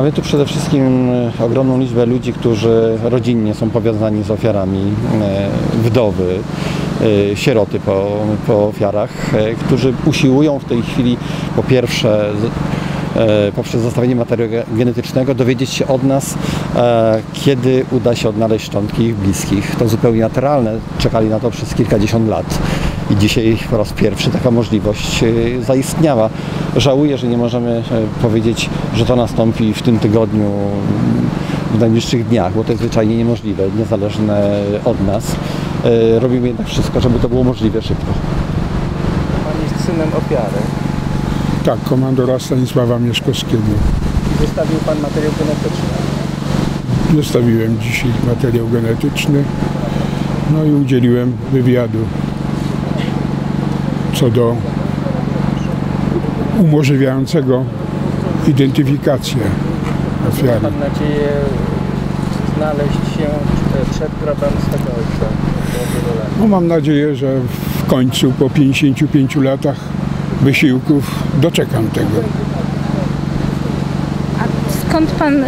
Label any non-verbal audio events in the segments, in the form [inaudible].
Mamy tu przede wszystkim e, ogromną liczbę ludzi, którzy rodzinnie są powiązani z ofiarami, e, wdowy, e, sieroty po, po ofiarach, którzy usiłują w tej chwili po pierwsze poprzez zostawienie materiału ge- genetycznego dowiedzieć się od nas, kiedy uda się odnaleźć szczątki ich bliskich. To zupełnie naturalne, czekali na to przez kilkadziesiąt lat i dzisiaj po raz pierwszy taka możliwość e, zaistniała. Żałuję, że nie możemy e, powiedzieć, że to nastąpi w tym tygodniu, w najbliższych dniach, bo to jest zwyczajnie niemożliwe, niezależne od nas. E, Robimy jednak wszystko, żeby to było możliwie szybko. Pan jest synem ofiary. Tak, komandora Stanisława Mieszkowskiego. Wystawił Pan materiał genetyczny. Zostawiłem dzisiaj materiał genetyczny, no i udzieliłem wywiadu co do umożliwiającego identyfikację ofiary. Mam nadzieję znaleźć się przed grobem swego ojca. No, mam nadzieję, że w końcu po 55 latach wysiłków doczekam tego. A skąd pan,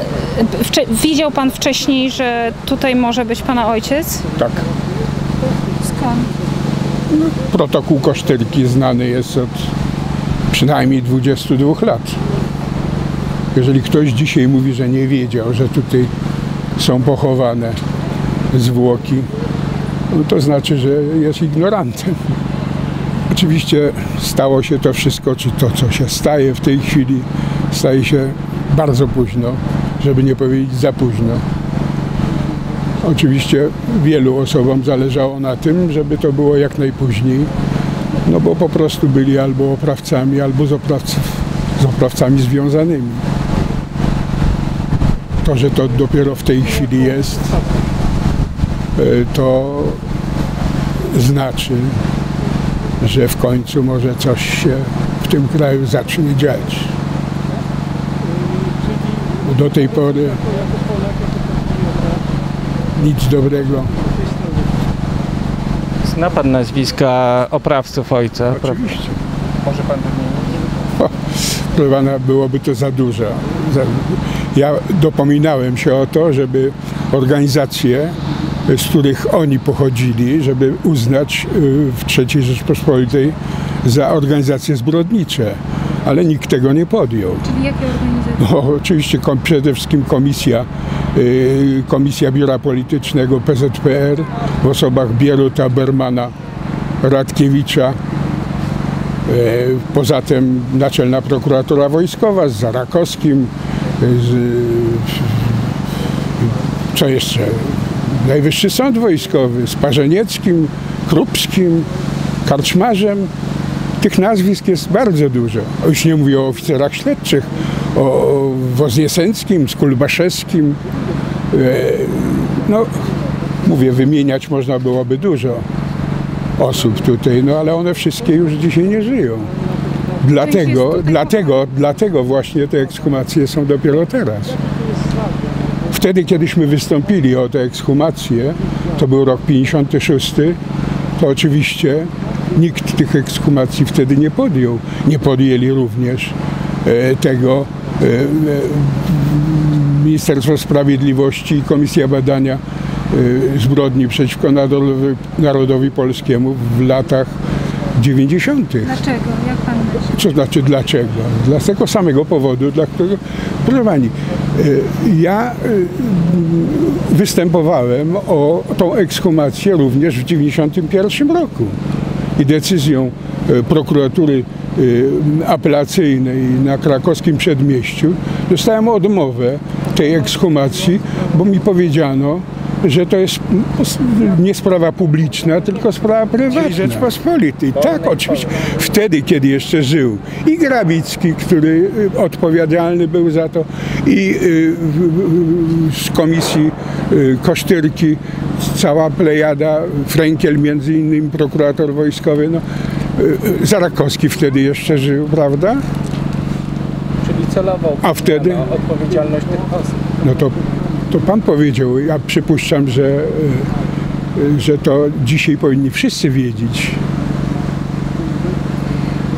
widział pan wcześniej, że tutaj może być pana ojciec? Tak. Skąd? Protokół Kosztylki znany jest od przynajmniej 22 lat. Jeżeli ktoś dzisiaj mówi, że nie wiedział, że tutaj są pochowane zwłoki, no to znaczy, że jest ignorantem. Oczywiście stało się to wszystko, czy to, co się staje w tej chwili, staje się bardzo późno, żeby nie powiedzieć za późno. Oczywiście wielu osobom zależało na tym, żeby to było jak najpóźniej, no bo po prostu byli albo oprawcami, albo z, oprawców, z oprawcami związanymi. To, że to dopiero w tej chwili jest, y, to znaczy, że w końcu może coś się w tym kraju zacznie dziać. Do tej pory nic dobrego. Zna Pan nazwiska oprawców ojca? prawda? Oczywiście. Może Pan wymienić? Proszę pana, byłoby to za dużo. Ja dopominałem się o to, żeby organizacje, z których oni pochodzili, żeby uznać y, w III Rzeczpospolitej za organizacje zbrodnicze, ale nikt tego nie podjął. Czyli jakie organizacje? No, oczywiście kom, przede wszystkim komisja, y, komisja Biura Politycznego PZPR w osobach Bieruta, Bermana, Radkiewicza. Y, poza tym Naczelna Prokuratura Wojskowa z Zarakowskim, y, z, co jeszcze? Najwyższy Sąd Wojskowy z Parzenieckim, Krupskim, Karczmarzem. Tych nazwisk jest bardzo dużo. Już nie mówię o oficerach śledczych, o, o Wozniesenskim, Skulbaszewskim. E, no, mówię, wymieniać można byłoby dużo osób tutaj, no ale one wszystkie już dzisiaj nie żyją. Dlatego, dlatego, dlatego właśnie te ekshumacje są dopiero teraz. Wtedy, kiedyśmy wystąpili o te ekshumacje, to był rok 56, to oczywiście nikt tych ekshumacji wtedy nie podjął. Nie podjęli również e, tego e, e, Ministerstwo Sprawiedliwości i Komisja Badania Zbrodni przeciwko narodowi, polskiemu w latach 90. Dlaczego? Jak pan myśli? Co znaczy dlaczego? Dla tego samego powodu, dla którego, proszę Pani, ja występowałem o tą ekshumację również w 91 roku i decyzją y, prokuratury y, apelacyjnej na krakowskim przedmieściu dostałem odmowę tej ekshumacji, bo mi powiedziano, że to jest nie sprawa publiczna, tylko sprawa prywatna. Rzeczpospolitej. Tak, oczywiście. Wtedy, kiedy jeszcze żył i Grabicki, który y, odpowiedzialny był za to, i z komisji Kosztyrki cała plejada, Frenkiel między innymi, prokurator wojskowy, no, y, y, Zarakowski wtedy jeszcze żył, prawda? Czyli celowo A wtedy? odpowiedzialność tych osób. No to, to pan powiedział, ja przypuszczam, że, y, że to dzisiaj powinni wszyscy wiedzieć.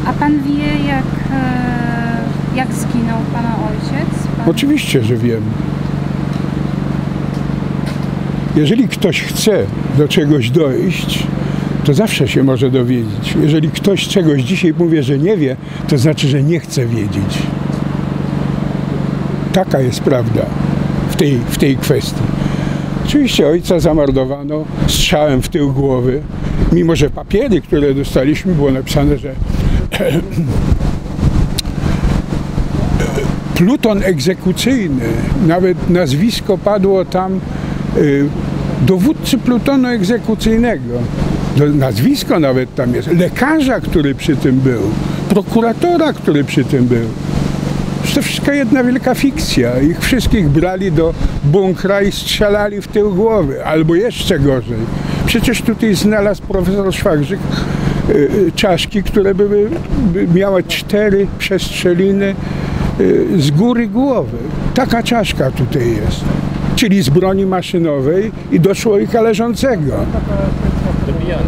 A pan wie, jak, e, jak zginął pana ojciec? Pan Oczywiście, że wiem. Jeżeli ktoś chce do czegoś dojść, to zawsze się może dowiedzieć. Jeżeli ktoś czegoś dzisiaj mówi, że nie wie, to znaczy, że nie chce wiedzieć. Taka jest prawda w tej, w tej kwestii. Oczywiście ojca zamordowano strzałem w tył głowy, mimo że papiery, które dostaliśmy, było napisane, że [clears throat] pluton egzekucyjny, nawet nazwisko padło tam y, dowódcy plutonu egzekucyjnego. Do- Nazwisko nawet tam jest. Lekarza, który przy tym był. Prokuratora, który przy tym był. To wszystko jedna wielka fikcja. Ich wszystkich brali do bunkra i strzelali w tył głowy. Albo jeszcze gorzej. Przecież tutaj znalazł profesor Szwagrzyk y, y, czaszki, które były, by miały cztery przestrzeliny y, z góry głowy. Taka czaszka tutaj jest. Czyli z broni maszynowej i do człowieka leżącego. Dobijano.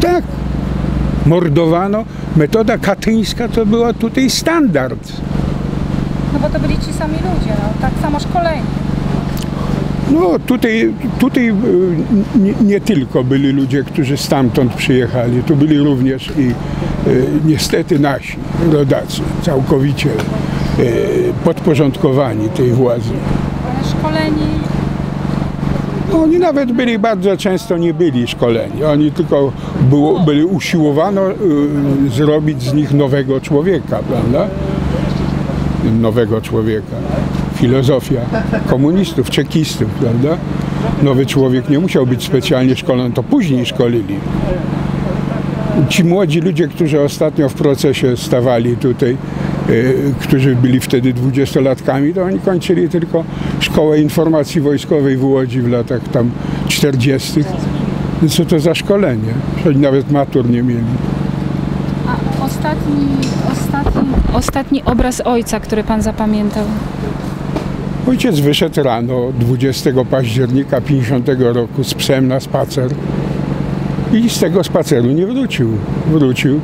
Tak. Mordowano. Metoda katyńska to była tutaj standard. No bo to byli ci sami ludzie, no, tak samo szkoleni. No tutaj, tutaj nie, nie tylko byli ludzie, którzy stamtąd przyjechali, tu byli również i y, niestety nasi rodacy, całkowicie y, podporządkowani tej władzy. Szkoleni, oni nawet byli bardzo często nie byli szkoleni. Oni tylko było, byli usiłowano y, zrobić z nich nowego człowieka, prawda? Nowego człowieka. Filozofia komunistów, czekistów, prawda? Nowy człowiek nie musiał być specjalnie szkolony, to później szkolili. Ci młodzi ludzie, którzy ostatnio w procesie stawali tutaj, którzy byli wtedy dwudziestolatkami, to oni kończyli tylko Szkołę Informacji Wojskowej w Łodzi w latach tam 40. No co to za szkolenie? Oni nawet matur nie mieli. a ostatni, ostatni, ostatni obraz ojca, który pan zapamiętał. Ojciec wyszedł rano 20 października 50 roku z psem na spacer i z tego spaceru nie wrócił. Wrócił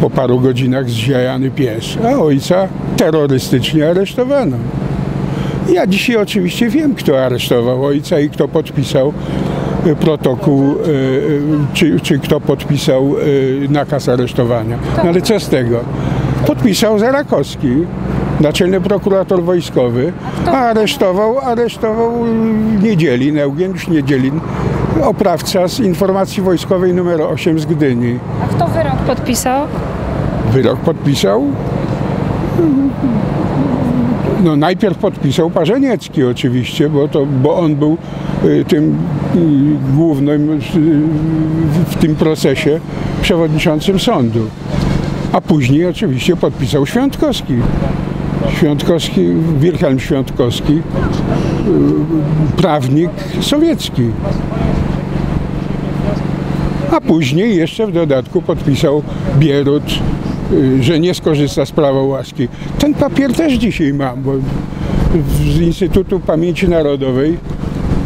po paru godzinach zziajany pies, a ojca terrorystycznie aresztowano. Ja dzisiaj oczywiście wiem, kto aresztował ojca i kto podpisał y, protokół, y, y, czy, czy kto podpisał nakaz aresztowania. No ale co z tego? Podpisał Zarakowski, naczelny prokurator wojskowy, a aresztował, aresztował Niedzielin, Eugeniusz Niedzielin, oprawca z informacji wojskowej nr 8 z Gdyni. A kto wyrok podpisał? Wyrok podpisał. No najpierw podpisał Parzeniecki oczywiście, bo, to, bo on był y, tym y, głównym y, w tym procesie przewodniczącym sądu. A później oczywiście podpisał Świątkowski. Świątkowski, Wilhelm Świątkowski, prawnik sowiecki. A później jeszcze w dodatku podpisał Bierut, y, że nie skorzysta z prawa łaski. Ten papier też dzisiaj mam, bo z Instytutu Pamięci Narodowej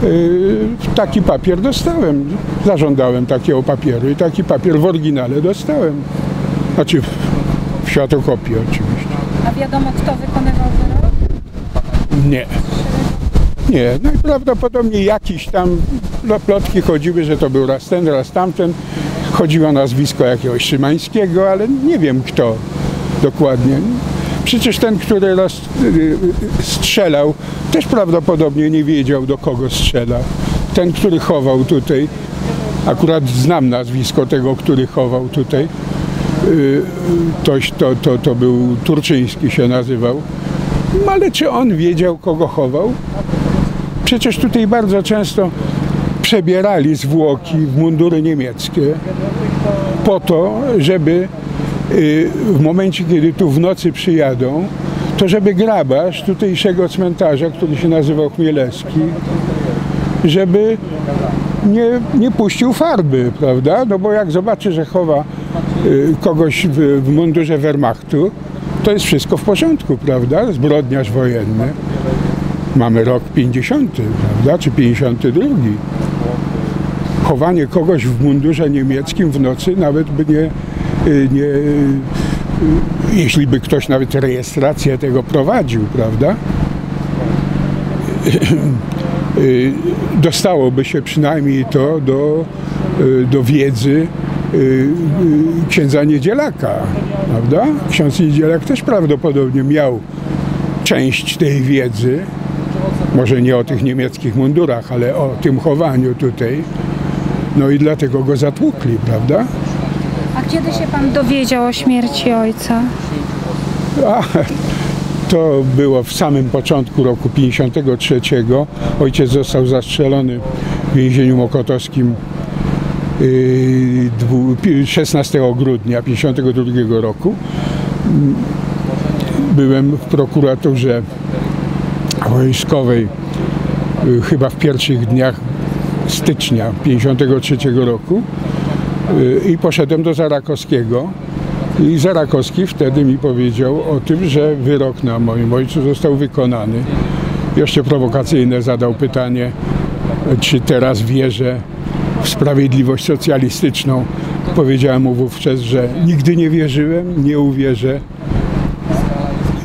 y, taki papier dostałem. Zażądałem takiego papieru i taki papier w oryginale dostałem. Znaczy w, w światokopii oczywiście. A wiadomo, kto wykonywał wyrok? Nie. Nie, najprawdopodobniej jakiś tam no, plotki chodziły, że to był raz ten, raz tamten. Chodziło nazwisko jakiegoś Szymańskiego, ale nie wiem kto dokładnie. Przecież ten, który raz y, y, strzelał, też prawdopodobnie nie wiedział do kogo strzela. Ten, który chował tutaj, akurat znam nazwisko tego, który chował tutaj. Y, Toś, to, to, to był Turczyński się nazywał. No, Ale czy on wiedział, kogo chował? Przecież tutaj bardzo często przebierali zwłoki w mundury niemieckie po to, żeby y, w momencie, kiedy tu w nocy przyjadą, to żeby grabarz tutejszego cmentarza, który się nazywał Chmielewski, żeby nie, nie puścił farby, prawda? No bo jak zobaczy, że chowa y, kogoś w, w mundurze Wehrmachtu, to jest wszystko w porządku, prawda? Zbrodniarz wojenny. Mamy rok 50, prawda? Czy 52. Chowanie kogoś w mundurze niemieckim w nocy nawet by nie, y, nie y, jeśli by ktoś nawet rejestrację tego prowadził, prawda? y, dostałoby się przynajmniej to do, y, do wiedzy y, y, księdza Niedzielaka, prawda? Ksiądz Niedzielak też prawdopodobnie miał część tej wiedzy, może nie o tych niemieckich mundurach, ale o tym chowaniu tutaj. No i dlatego go zatłukli, prawda? A kiedy się pan dowiedział o śmierci ojca? A, to było w samym początku roku 53. Ojciec został zastrzelony w więzieniu mokotowskim yy, dwu- pi- 16 grudnia 52 roku. Byłem w prokuraturze wojskowej yy, chyba w pierwszych dniach stycznia 53 roku yy, i poszedłem do Zarakowskiego. I Zarakowski wtedy mi powiedział o tym, że wyrok na moim ojcu został wykonany. Jeszcze prowokacyjne zadał pytanie, czy teraz wierzę w sprawiedliwość socjalistyczną. Powiedziałem mu wówczas, że nigdy nie wierzyłem, nie uwierzę,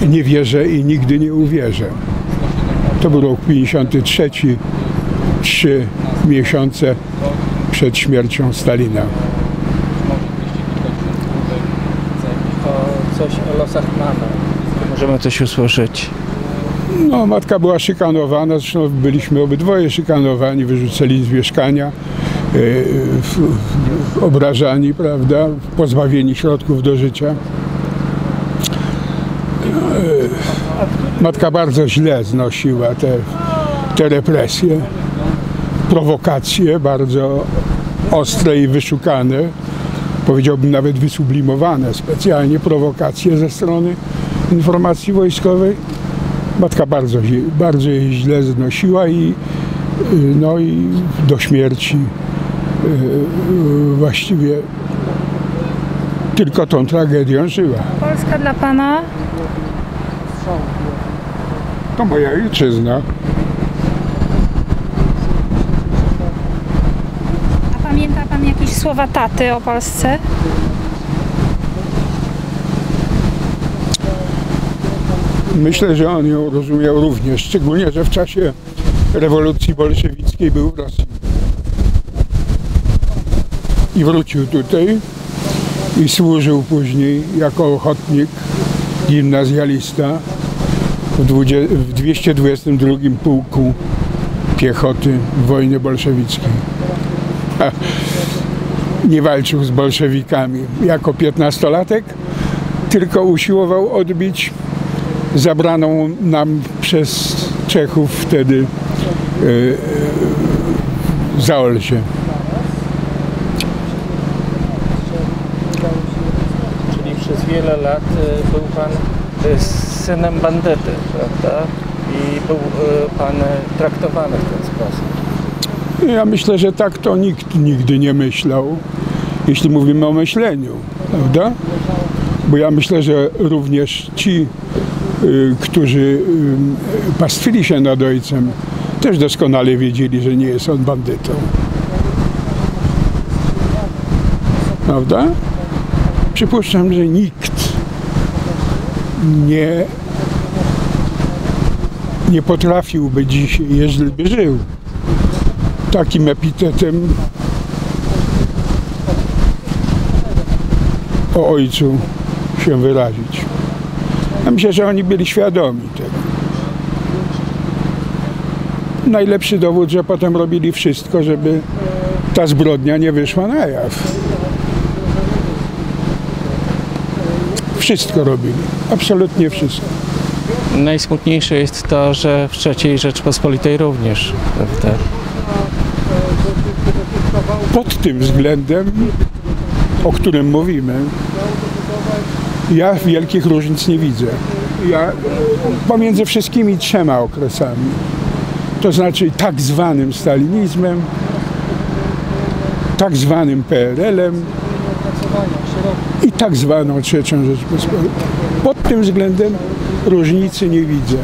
nie wierzę i nigdy nie uwierzę. To był rok 53, trzy miesiące przed śmiercią Stalina. O coś o losach mamy. Możemy coś usłyszeć. No, matka była szykanowana, zresztą byliśmy obydwoje szykanowani, wyrzuceni z mieszkania, w, obrażani, prawda, pozbawieni środków do życia. Matka bardzo źle znosiła te, te represje, prowokacje bardzo ostre i wyszukane, powiedziałbym nawet wysublimowane specjalnie prowokacje ze strony informacji wojskowej. Matka bardzo, bardzo je źle znosiła i, y, no i do śmierci y, y, właściwie tylko tą tragedią żyła. Polska dla pana? To moja ojczyzna. A pamięta pan jakieś słowa taty o Polsce? Myślę, że on ją rozumiał również, szczególnie, że w czasie rewolucji bolszewickiej był w Rosji. I wrócił tutaj i służył później jako ochotnik, gimnazjalista w, 20, w 222 Pułku Piechoty wojny bolszewickiej. Nie walczył z bolszewikami jako piętnastolatek, tylko usiłował odbić zabraną nam przez Czechów wtedy e, e, Zaolzie. Czyli przez wiele lat y, był pan y, synem bandyty, prawda? I był y, pan traktowany w ten sposób. Ja myślę, że tak to nikt nigdy nie myślał, jeśli mówimy o myśleniu, prawda? Bo ja myślę, że również ci, y, którzy pastwili się nad ojcem, też doskonale wiedzieli, że nie jest on bandytą. Prawda? Przypuszczam, że nikt nie, nie potrafiłby dzisiaj, jeżeli by żył, takim epitetem o ojcu się wyrazić. Ja myślę, że oni byli świadomi tego. Najlepszy dowód, że potem robili wszystko, żeby ta zbrodnia nie wyszła na jaw. Wszystko robili, absolutnie wszystko. Najsmutniejsze jest to, że w III Rzeczpospolitej również, prawda? pod tym względem, o którym mówimy, ja wielkich różnic nie widzę. Ja pomiędzy wszystkimi trzema okresami, to znaczy tak zwanym stalinizmem, tak zwanym PRL-em i tak zwaną trzecią Rzeczpospolitą. Pod tym względem różnicy nie widzę.